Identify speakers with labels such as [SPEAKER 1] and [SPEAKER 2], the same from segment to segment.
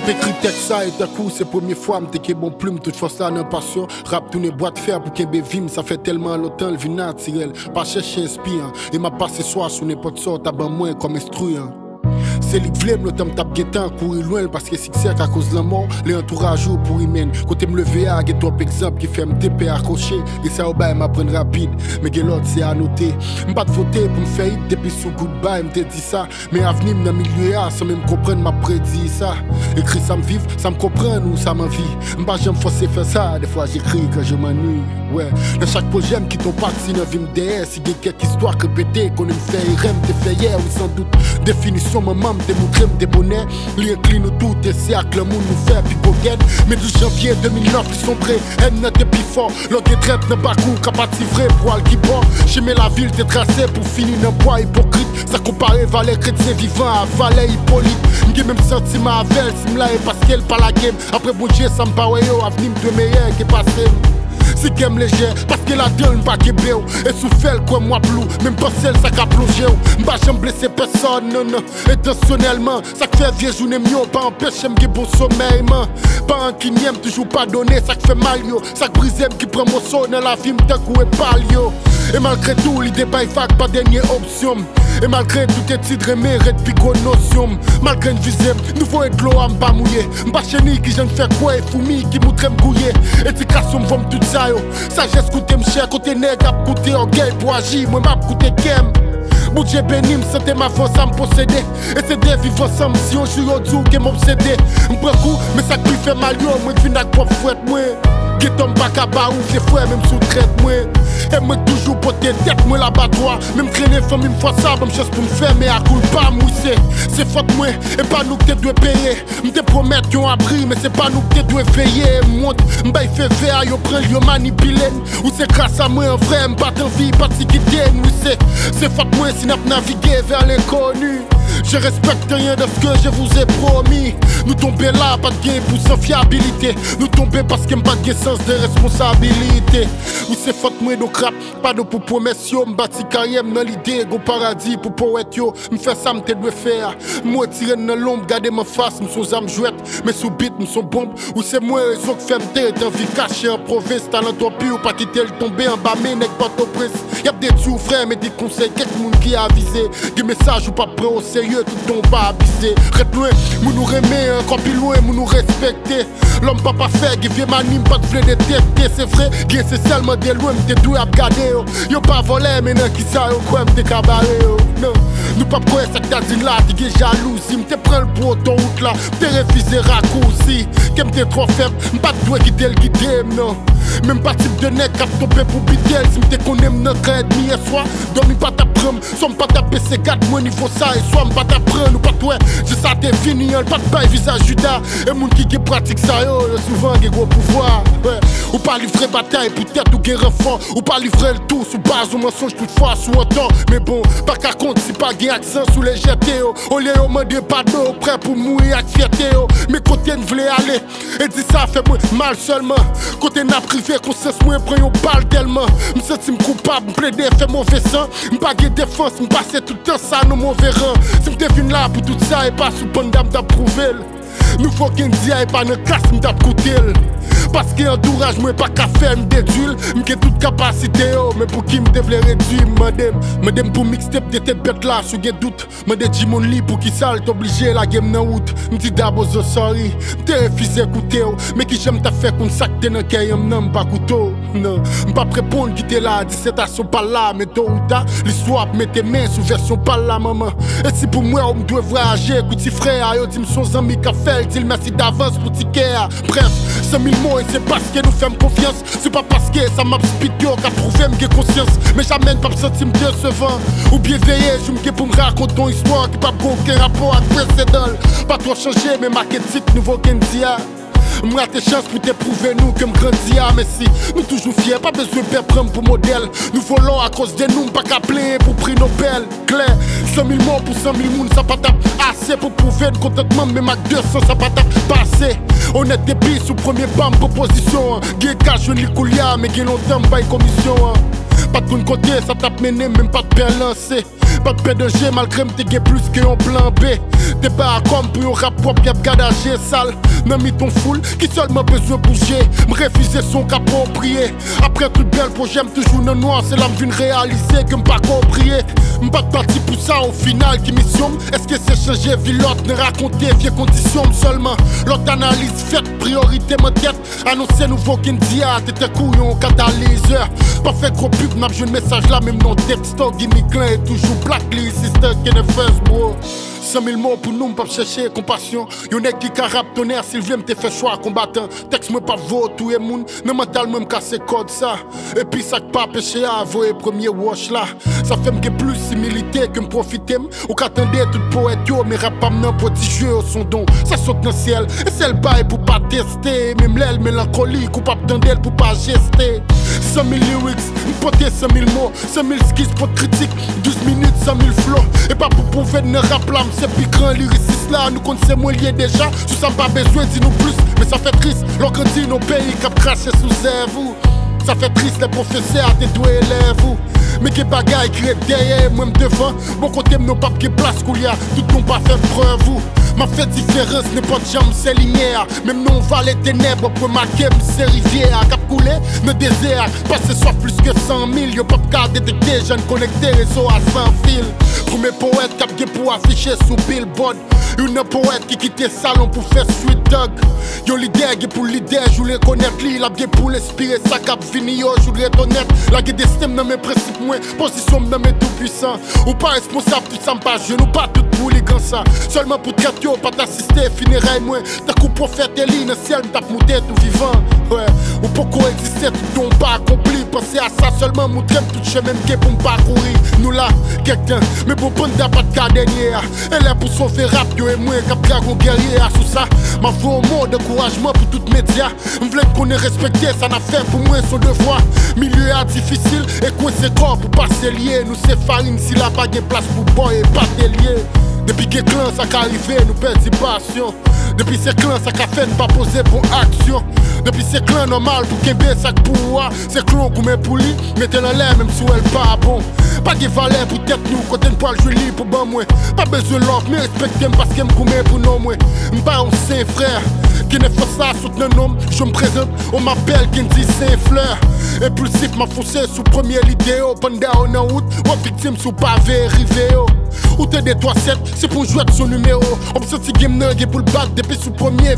[SPEAKER 1] m'a écrit texte ça et d'un coup, c'est première fois, m'te que bon plume, toute force là, non passion. Rap tourner boîte fer pour qu'un vim, ça fait tellement longtemps, le vin naturel. Pas chercher inspirant. Et m'a passé soir sur n'importe sorte, à ben moins comme instruant. C'est lui qui le temps tape guettant, courir loin parce que c'est à cause de la mort, les entourages pour y mène. Côté me lever à get top exemple qui fait me TP accrocher, et ça au bail m'apprendre rapide, mais que l'autre c'est à noter. M'pas de voter pour me faire hit depuis sous goodbye, m'te dit ça, mais avenir dans milieu A sans même comprendre m'a prédit ça. Écrit ça me vive, ça me comprend ou ça m'envie. M'pas j'aime forcer faire ça, des fois j'écris quand je m'ennuie. Ouais, dans chaque projet qui t'ont parti dans vie m'DS, si y a quelques histoires répétées qu'on aime faire, rêve te fait hier, oui sans doute. Définition maman démontrer des bonnets. Li incline tout et c'est à que le monde nous fait pipoguette. Mais 12 janvier 2009, ils sont prêts, elle n'était plus fort. L'autre traite n'a pas coup, capacité vrai pour al qui bord. J'aimais la ville, t'es tracé pour finir un poids hypocrite. Ça comparait Valais chrétien vivant à Valais Hippolyte. J'ai même sentiment avec elle, si m'la est parce qu'elle pas la game. Après bon Dieu, ça me yo, avenir de meilleur qui passé. Si qu'elle léger, parce que la donne pas qui béo. Et sous fait quoi moi blou, même pas celle ça qu'a plongé. M'pas j'aime blesser personne, non, non. Intentionnellement, ça fait vieux journée mieux, pas empêcher m'gé bon sommeil, man. Pas un qui n'aime toujours pas donné, ça fait mal, yo. Ça brise qui prend mon son dans la vie, m'te coup et pas yo. Et malgré tout, l'idée pas fac, pas dernière option. Et malgré tout est titre mérite pico notion. Malgré une visée, être l'eau à m'pas mouiller M'pas chenille qui j'en fais quoi et fourmi qui m'outre m'gouiller Éducation m'vom tout ça yo. Sagesse coûte m'cher côté nègre a coûté orgueil pour agir. Moi m'a coûté kem Dieu béni, c'était ma force à me posséder. Et c'est des vivre ensemble si on joue au qui m'obsédé M'prends coup, mais ça qui fait mal yo Moi fin avec propre fouette moi Geton baka ba ou se fwe mèm sou tret mwen E mwen toujou pote det mwen la batwa Mèm krene fèm mèm fwa sa bèm ches pou mfè Mè akoul pa mwen se Se fote mwen e pa nou kte dwe peye Mte promet yon abri mè se pa nou kte dwe feye Mwant mbay fe ve a yo pren yo manipilen Ou se grasa mwen vre mbat anvi pati ki den Ou se se fote mwen si nap navige ver l'inkonu je respecte rien de ce que je vous ai promis. Nous tomber là, pas de gain pour sans fiabilité. Nous tomber parce qu'il n'y a pas de sens de responsabilité. Ou c'est faute moi donc rap, pas de pour promesse yo. M'bâti carrière dans l'idée, go paradis pour poète yo. M'fais ça, m'te doit faire. Moi tirer dans l'ombre, garder ma face, m'sous âme jouette. Mais sous beat, m'sous bombe. Ou c'est moi raison que fait m'te vie cachée en province. Talent toi ou pas quitter le tomber en bas, mais n'est pas au prince. Y'a des tout frère, mais des conseils, quelques monde qui a avisé. Des messages ou pas prendre au sérieux, tout ton pas abusé. Reste loin, nous nous remet, encore plus loin, nous nous respecter. L'homme pas faire, qui vient m'anime, pas de flé détecter. C'est vrai, qui c'est seulement des loin, m'te doué à regarder. Yo pas volé, mais qui ça, yo quoi, m'te cabaret. Non, nous pas quoi, ça dit là, t'es jalousie. M'te prends le pour là, t'es refusé raccourci. Qu'elle m'te trop faible, m'pas de quitter le guidé, non. Même pas type de nec à tomber pour bidel. Si m'te connais m'ne crête mi et soir. Dormi pas t'apprendre Somme pas taper c'est 4 mois niveau ça Et soit m'pas t'apprendre ou pas toi Je ça t'es fini Pas de bail visage judas. Et moun qui pratique ça yo Souvent qui gros pouvoir. Ouais. Ou pas livrer bataille peut-être ou guerre fort Ou pas livrer le tout sous base ou mensonge toutefois sous un temps Mais bon pas qu'à compte si pas gain accent sous les jetés Au lieu de demander d'eau prêt pour mourir avec fierté Mais côté ne voulait aller. Et dit ça fait moi mal seulement. Côté n'a privé conscience moi prend yon balle tellement Me senti coupable, me plaider fait mauvais sang. Me pas défense, me passer tout le temps ça nous mauvais rang Si me devine là pour tout pas sous bonne dame d'approuver Nous faut qu'un dia et pas nos casse me d'apcoûter parce que entourage moi pas qu'à faire m'déduile M'ke toute capacité oh Mais pour qui m'devle réduire Madame. Madame pour mixtape de tête bête là Sous gen doute. Madame dit mon lit pour qui ça t'obligé la game nan route M'dit d'abord so sorry. M'te refusé écouter oh Mais qui j'aime t'a fait qu'on sac t'es nan kay m'nan pas couteau Non. M'pas répondre qui t'es là Dissertation pas là Mais tôt ou tard L'histoire met tes mains sous version pas là maman. Et si pour moi on me doit voyager Écoute si frère Yo dis son ami qu'a fait merci d'avance pour ticket. Bref 100 000 mots et c'est parce que nous faisons confiance. C'est pas parce que ça m'a spitio qu'a prouvé que conscience. Mais jamais pas me sentir me décevant. Ou bien veiller, je me pour me raconter une histoire qui pas aucun rapport avec précédent. Pas trop changé, mais marketing nouveau Kendia. Moi tes chances pour t'éprouver nous comme grandi à Messi. Nous toujours fiers, pas besoin de prendre pour modèle. Nous volons à cause de nous, pas qu'à pour prix Nobel. Claire, 100 000 morts pour 100 000 moun, ça pas tape assez Pour prouver le contentement, mais ma 200 ça pas tape pas assez On est des bis sous premier bam proposition Gay cash, je coulia, mais qui longtemps bail commission Pas de bon côté, ça tape mené, même pas de père lancé Pas de P2G malgré m'te gen plus que un plan B. T'es pas comme pour un rap propre y'a gadager sale. Non mis ton foule qui seulement besoin bouger. Me refuser son qu'approprié Après tout bel projet toujours non noir. C'est l'âme d'une réaliser que m'pas compris M'pas parti pour ça au final qui mission Est-ce que c'est changer vie l'autre ne raconter vieux conditions seulement? L'autre analyse faite priorité ma tête Annoncer nouveau qu'India t'étais couillon catalyseur. Pas fait gros pub n'a un message là même non texto Klein est toujours black lyriciste qui ne fait bro. 100 000 mots pour nous, m'pap chercher compassion. Y'en a qui carap tonnerre, s'il veut m'te fait choix combattant. Texte me pas vaut tout et moun, mais mental me casse code ça. Et puis ça pas péché à avouer premier wash là. Ça fait m'ke plus similité que m'profite Ou qu'attendait tout poète yo, mais rap pas m'nan prodigieux au son don. Ça saute dans ciel, et c'est le bail pour pas tester. Même l'aile mélancolique ou pas tendel pour pas gester. 100 000 lyrics, m'poter 100 000 mots, 100 000 skis pour critique, 12 minutes, 100 000 flots. Et pas pour prouver de rap là, c'est piquant, lyriciste là, nous connaissons moins liés déjà. Sous ça pas besoin, dis-nous plus, mais ça fait triste. Lorsqu'on dit nos pays cap craché sous vous. Ça fait triste les professeurs, tes doigts élèves vous. Mais qui bagaille qui est derrière, moi devant. Mon côté, nos papes qui place qu'il y a, tout le monde pas fait preuve. Ma fait différence n'est pas de jambe, c'est linéaire. Même non, on va les ténèbres pour marquer, c'est rivière. Cap coulé, le désert. Passer soit plus que 100 000. Yo, pop car détecté, jeunes connecté, réseau à 100 fil. Premier poète cap pour afficher sous billboard. Une poète qui quitte salon pour faire sweet dog. Yo, l'idée, pour l'idée, je voulais connaître lui. La pour l'inspirer, ça cap fini, yo, je voudrais être honnête. La guide d'estime dans mes principes, moins. Position dans mes tout puissants. Ou pas responsable, tout ça, pas jeune, ou pas tout pour les ça. Seulement pour traiter yo, funérailles moins. T'as coup pour faire tes lignes, ciel, t'as monté tout vivant. Ouais, ou pourquoi exister tout ton pas accompli. Penser à ça seulement, montrer tout chemin qui pour me parcourir. Nous là, quelqu'un, mais pour prendre pas de cas dernière. Elle est pour sauver rap, yo et moi, cap dragon guerrier. Sous ça, ma voix au mot d'encouragement pour toutes médias. M'v'lait qu'on est respecté, ça n'a fait pour moi son devoir. Milieu à difficile, et quoi c'est corps pour passer lié. Nous c'est farine, si la pas de place pour boire et pas lié. Depuis que clan ça arrivé, nous perdons passion. Depuis ces clans, ça qu'a fait pas poser pour action. Depuis ces clans normal pour qu'il ça pouvoir. C'est qu'on met pour lui, mettez la l'air même si elle pas bon. Pas de valeur pour tête nous, côté une poil joli pour bon moi. Pas besoin de l'offre, mais respectez parce qu'elle me pour non moi. M'pas un saint frère. Qui ne ça sous un nom, je me présente, on m'appelle dit Saint Fleur. Impulsif m'a foncé sous premier l'idéo, pendant en route, ou victime sous pavé, rivéo. Ou t'es des 3-7, c'est pour jouer de son numéro. On se dit game premier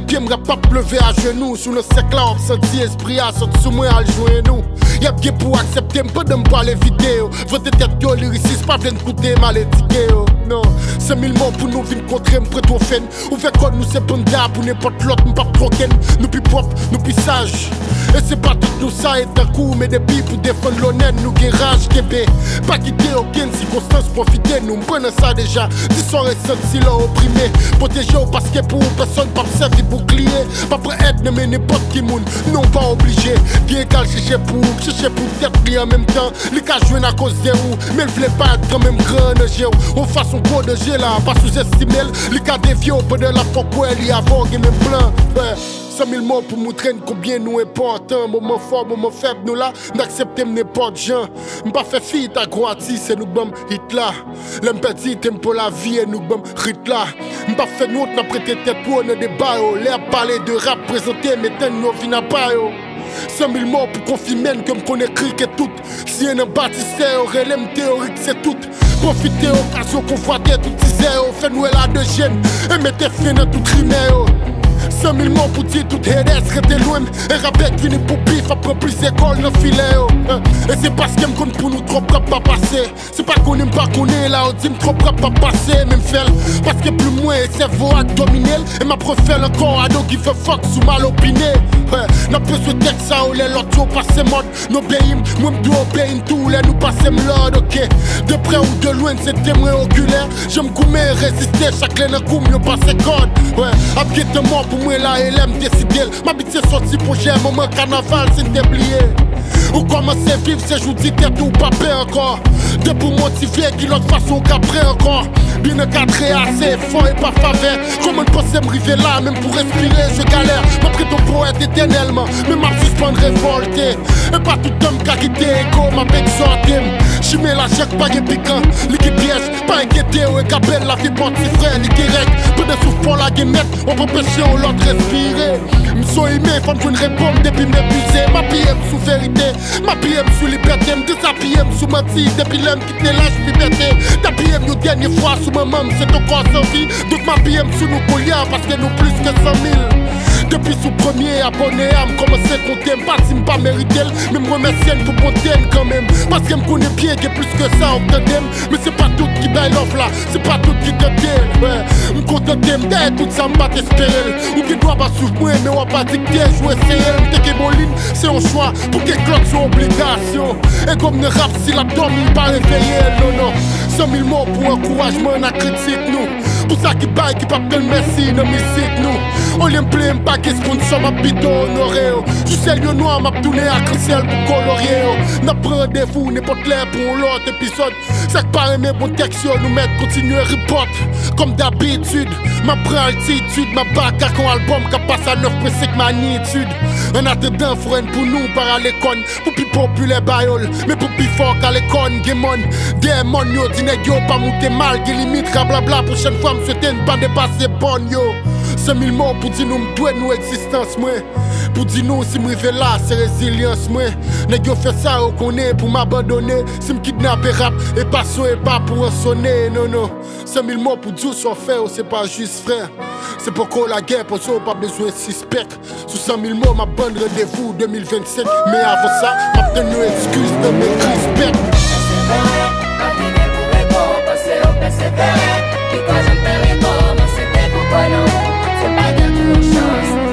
[SPEAKER 1] pied pas pleuver à genoux. Sous le sec là, on senti sortir sous moi à jouer nous. Pour accepter, m'pas de m'parler vidéo. Votre tête yo, lyriciste, pas de coûter mal Non, c'est mille mots pour nous venir contrer, m'prêt au fen. Ouvert code, nous c'est panda pour n'importe l'autre, m'pas troquer. Nous plus propre, nous plus sage. Et c'est pas tout nous ça et d'un coup, mais des pour défendre l'honnête, nous guérage, kébé. Pas quitter aucune circonstance, profiter, nous m'prenons ça déjà. Si sont ressentis là opprimé, protéger au parce que pour personne, pas servir bouclier. Pas prêt être, mais n'importe qui moun, non pas obligé. Bien qu'à chercher pour, chercher pour tête en même temps. Les cas jouent à cause de où, mais le voulait pas être quand même grand de géo. On fasse son gros de G là, pas sous-estimer. Les cas déviés au bout de la fois, il y a avant, même plein. 100 000 mots pour montrer combien nous important. Moment fort, moment faible, nous là, n'acceptons n'importe gens. M'pas fait fi, ta groati, c'est nous bam hit là. L'aime petit, pour la vie, et nous bam hit là. M'pas fait nous, n'a prêté tête pour nos débats, l'air parler de rap, présenter, mais t'es nos vies n'a pas, 100 000 mots pour confirmer que me connais que tout. Si un bâtisseur l'aime théorique, c'est tout. Profitez occasion qu'on voit tout disait, fait-nous la de gêne, et mettez fin à tout crime. 100 000 mots pour dire tout RS rete loin. Et rabek vini pour pif après plus école dans filet oh. Et c'est parce qu'elle me compte pour nous trop propre pas passer. C'est pas qu'on aime pas qu'on est là, on dit trop propre pas passer Même fait parce que plus moins cerveau à dominer Et ma préfère encore ado qui fait fuck sous mal opiné N'a pas besoin d'être ça ou les l'autre au passé mode. Nos béim, moi m'dois obéir tous les nous passer l'ordre ok. De près ou de loin c'est témoin oculaire. J'aime coumer résister chaque laine coup mieux passer code Ouais, Pou mwen la elem desidel Mabit se soti pou jè Mwen kanaval sin debliye Ou commencer vivre ces jours tête ou pas encore. De pour motiver, qui l'autre façon qu'après encore. Bien encadré, assez fort et pas faveur. Comment penser me river là, même pour respirer, je galère. Ma ton poète éternellement, mais ma suspendre révolté. Et pas tout homme qui a quitté, écho, ma bête sortie. Chimé la chèque, pas piquant. Liquide piège, pas inquiété, ou capelle la vie petit frère, ni direct. Peu de souffle la guémette, on peut pêcher, on l'autre respirer. M'sou aimé, faut me répondre depuis m'épuiser. Ma PM sous vérité, Ma pye m sou libertè, m desapye m sou manti Depi lèm kitne laj libertè Tapye m yon denye fwa sou mè mèm, se to kon san vi Dout ma pye m sou nou kolya, paske nou plus ke san mil. Depuis sous premier abonné à me commencer à compter Pas si pas mérité Mais me remercier pour bonté quand même. Parce que me connaît bien que plus que ça on Mais c'est pas tout qui baille l'offre là. C'est pas tout qui te ouais. Me contenter d'être tout ça pas t'espérer Ou qui doit pas suivre moi mais on va pas dicter Jouer c'est T'es que mon ligne c'est un choix. Pour que cloques sont obligation. Et comme ne rap si la tombe pas réveillé Non non. 100 000 mots pour encouragement à critique nous Pour ça qui baille qui pas le merci non mais nous. On l'aime plein pas qu'est-ce qu'on m'a plutôt honoré Je sais le noir m'a tourné à cristal pour colorier N'a pris rendez-vous n'importe l'air pour l'autre épisode. Ça que paraît mes bons textes nous mettre continuer report Comme d'habitude Ma prend altitude Ma bac à un album passe à 9 que magnitude En attendant faut pour nous par à l'école. Pour plus populaire baïol Mais pour plus fort qu'à l'école Gamon Démon yo Dîner yo pas monter mal Qui limite blabla Prochaine fois femme souhaitait ne pas dépasser bon yo. C'est mille morts pour dire nous m'douer nous existence. Pour dire nous si m'rive là, c'est résilience moi. N'est-ce que fait ça ou qu'on est pour m'abandonner? Si m'kidnappe rap et pas son et pas pour en sonner, non non. C'est mille morts pour dire ce qu'on fait ou c'est pas juste frère. C'est pourquoi la guerre pour ça pas besoin de suspect. Sous 100 000 morts, ma bonne rendez-vous 2027. Mais avant ça, je m'apprenez nous excuses de mes respects.
[SPEAKER 2] Passez-vous, pour répondre, passez-vous, persévérer. Tylko żem pełen głową, se te pokoną Se uma chance.